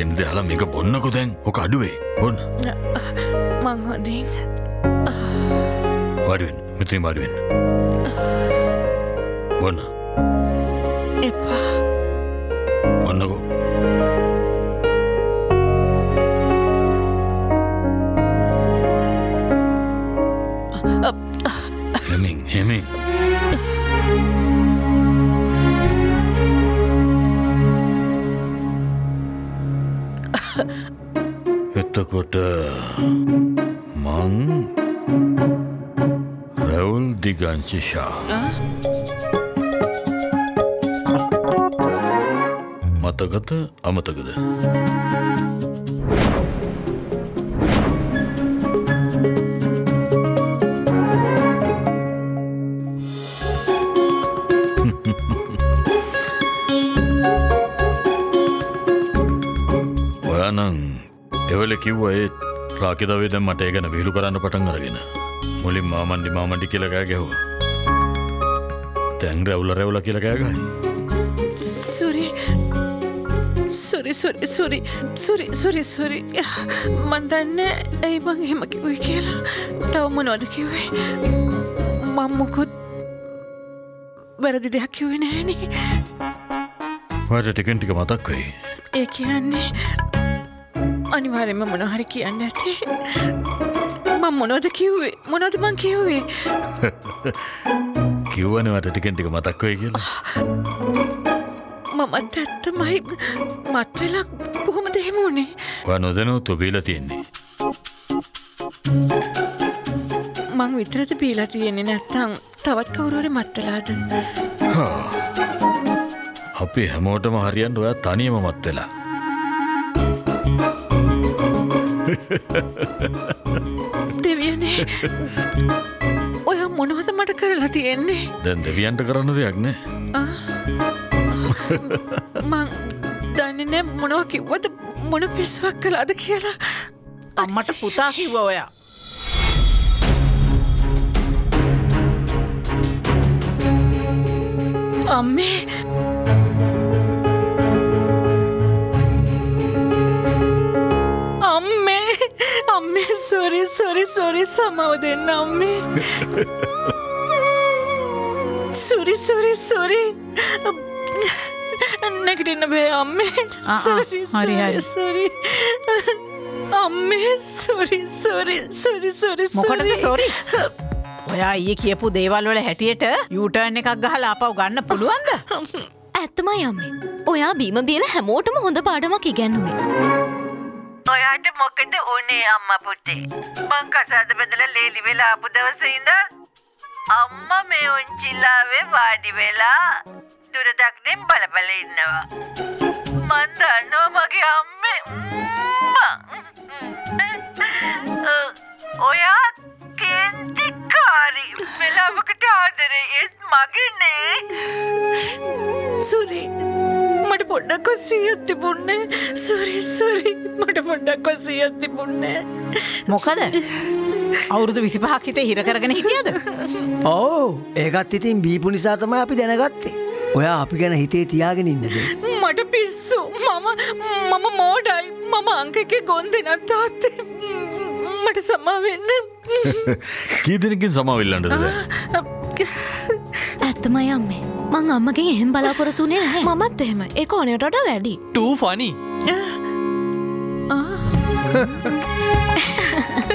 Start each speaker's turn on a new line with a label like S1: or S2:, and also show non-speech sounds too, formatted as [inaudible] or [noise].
S1: ගෙන්ද හලා මේක බොන්නකො දැන්? ඕක අඩුවේ. බොන්න.
S2: මං හොඳින්
S1: වඩුවෙන් මෙතින් වඩුවෙන් බොන්න.
S2: එපා.
S1: බොන්නකෝ. හෙමින් හෙමින් එතකොට මං රැවුල් දිගංචිෂා මතකත අමතකද එවල කිව්ව ඒත් රාකිතවේ දැම් මට ඒ ගැන විහිළු කරන්න පටන් අරගෙන මුලින් මාමන්ඩි මාමඩි කියලකෑ ගැහවා. තැන් රැවුල රැවුල කියලකෑගයි
S2: සුරි සුරි සුරි සුරි සුරි සුරි සුරි. මන්දන්න ඇයි මං හෙම කිවයි කියලා? තවම නොද කිවේ මංමුකුත් වැරදි දෙයක් කිවේ නෑනේ
S1: වට ටිකෙන් ටික මතක් වෙයි.
S2: ඒ කියන්නේ අනිවාරෙන්ම මොනහරි කියන්න ඇති. මං මොනොද කිව්වේ? මොනොද මං කිව්වේ? [laughs]
S1: කිව්වනවට ටිකෙන් ටික මතක් වෙයි කියලා.
S2: මමත් ඇත්තමයි මත් වෙලා කොහොම දෙහෙමුණේ
S1: ඔය නොදැනව තුබීල තියෙන්නේ.
S2: මං විතරද පීලා තියෙන්නේ නැත්තං තවත් කවුරුවර මත්තලාද
S1: අපි හැමෝටම හරියන්ට ඔයා තනියම මත් වෙලා [laughs]
S2: දෙවියනේ ඔය මොනවද මට කරලා තියෙන්නේ?
S1: දැන් දෙවියන්ට කරන්න දෙයක් නෑ.
S2: මං දන්නනෑ මොනව කිව්වද මොන පිස්වක් කලාද කියලා.
S3: අම්මට පුතා කිව්ව ඔයා.
S2: අම්මේ අම්මේ සමව දෙන්න අම්මේ. සුරි සුරි සොරි. නැගටන්න බේ අම්මේ.
S3: හරි, හරි.
S2: සොරි. අම්මේ සොරි සොරි සොරි සොරි
S3: මොකටද සොරි. ඔයා ඊය කියපු දේවල් වල හැටියට යුටර්න් එකක් ගහලා ආපහු ගන්න පුළුවන්ද? [laughs]
S4: ඇත්තමයි අම්මේ. ඔයා බීම බියල හැමෝටම හොඳ පාඩමක් ඉගැන්නුවේ
S5: මොකද ඕනේ අම්ම පුතේ? මං කසාද බැඳල ලේලි වෙලා ආපු දවසඉද අම්ම මේ උංචිල්ලාවේ වාඩි වෙලා දුරදක්නෙන් බලබල ඉන්නවා. මන් දන්නවා මගේ අම්මේ ඔයා කේන්තිකාරි වෙලාවකට ආදරේ ඒත් මගෙනේ
S2: සුරි. මට පොඩ්ඩක් ඔස්සීයත් තිබුන්නේ සුරි සුරි. මට පොඩ්ඩක් ඔස්සීයත් තිබුන්නේ
S3: මොකද? අවුරුදු විසිපහක් හිතේ හිර කරගෙන හිටියද?
S6: ඕ ඒකත් ඉතින් බීපු නිසා තමයි අපි දැනගත්තේ. ඔයා අපි ගැන හිතේ තියාගෙන ඉන්නද?
S2: මට පිස්සු. මම මම මෝඩයි. මම අංකක ගොන් දෙනත් තාත්තේ. මට සමාවෙන්න [laughs]
S1: කීදනකින් සමවිල්ලන්නද
S4: ඇත්තමයි අම්මේ මං අම්මගේ එහෙම බලාපොරතුනේ නැහැ.
S7: මමත් එහෙම එක ඕනයට වැඩි
S8: ටූ ෆනි [laughs] [laughs]